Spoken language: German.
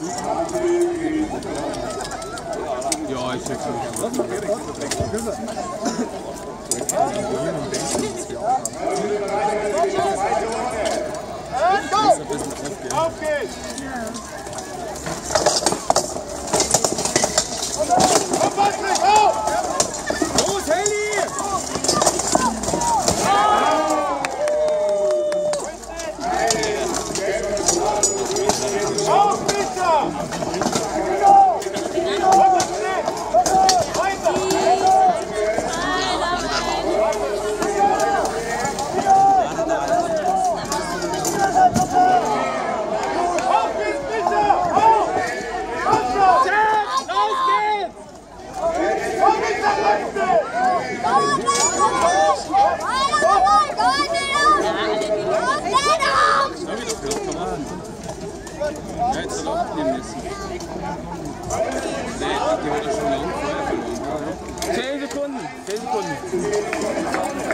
Ja, ich check's nicht. Auf geht's! Gehört. Ja, jetzt soll abnehmen müssen. Nee, die er schon lange vorher verloren. 10 Sekunden, 10 Sekunden.